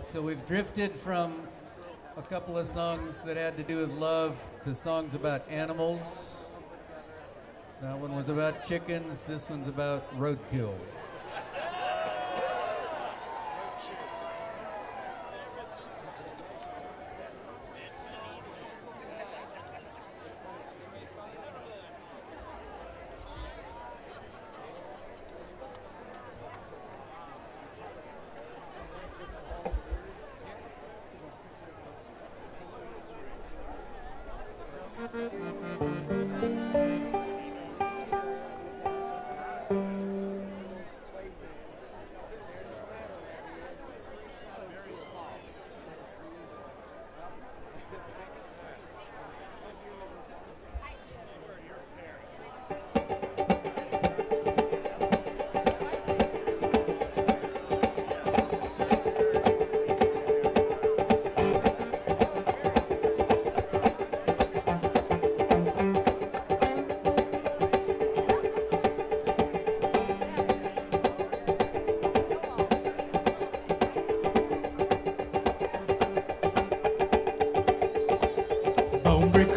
right, so we've drifted from a couple of songs that had to do with love to songs about animals. That one was about chickens. This one's about roadkill.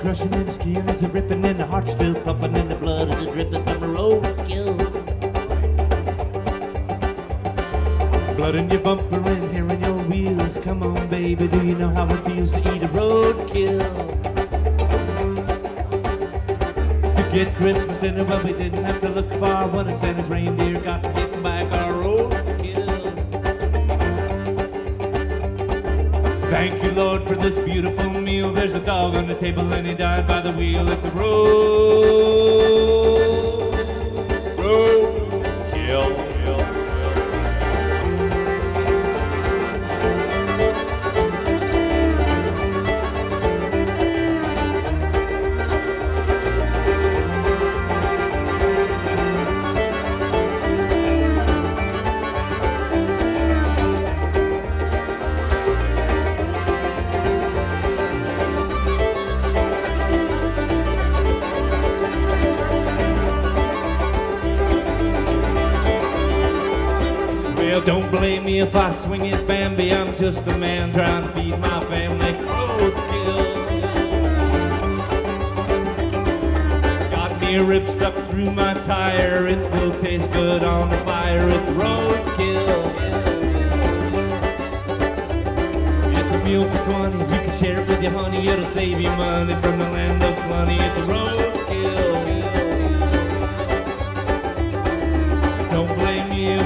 Crushing and the skin is a ripping and the heart still pumping and the blood is a dripping from a roadkill. Blood in your bumper and hair in your wheels. Come on, baby, do you know how it feels to eat a roadkill? To get Christmas dinner, well, we didn't have to look far when a Santa's reindeer got hit by a roadkill. Thank you, Lord, for this beautiful meal. There's a dog on the table and he died by the wheel. It's a road, don't blame me if I swing it, Bambi. I'm just a man trying to feed my family. Oh, roadkill. Got me a rib stuck through my tire. It will taste good on the fire. It's roadkill. It's a meal for 20. You can share it with your honey. It'll save you money from the land of plenty. It's a roadkill.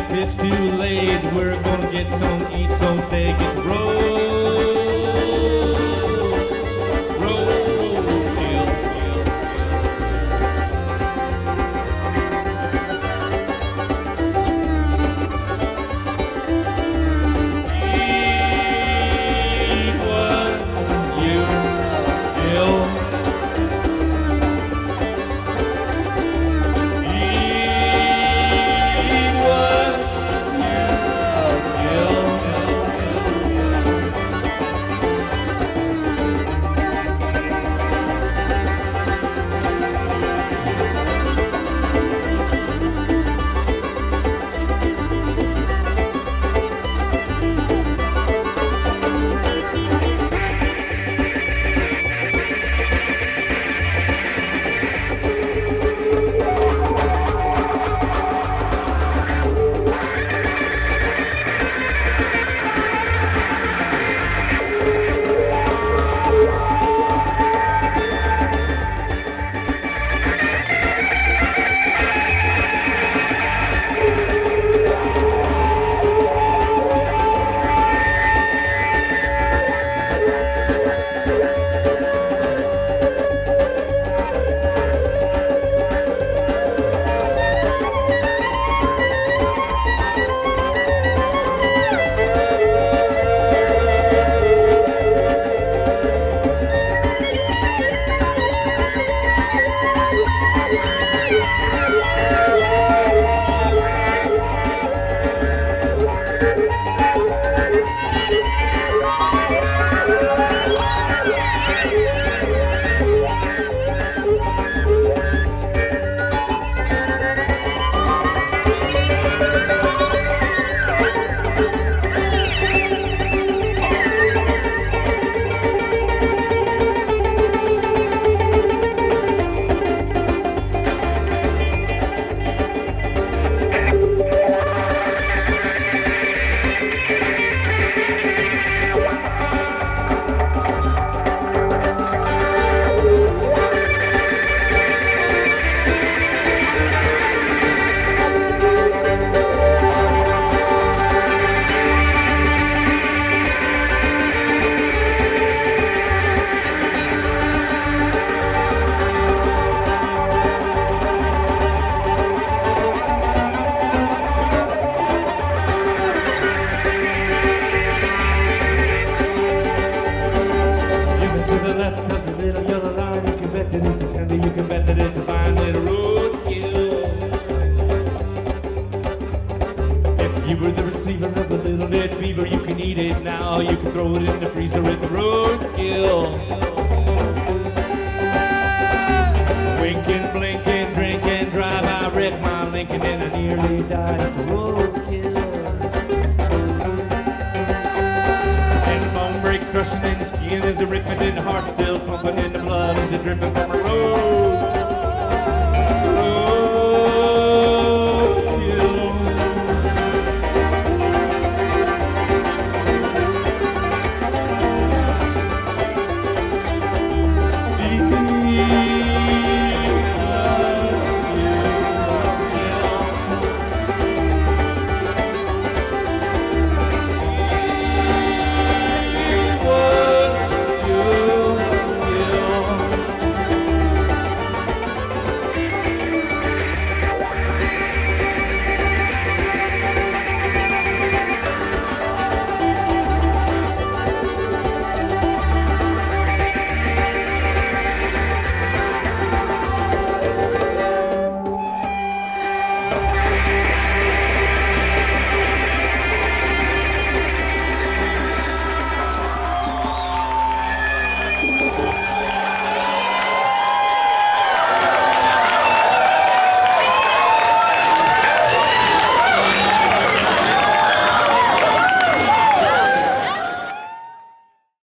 If it's too late. We're gonna get some, eat some steak. It's road, now. You can throw it in the freezer, it's roadkill. Winking, blinking, drinking, drive. I wrecked my Lincoln and I nearly died. It's roadkill. And the bone break crushing in the skin as the ripping in the heart still pumping in the blood as it dripping from her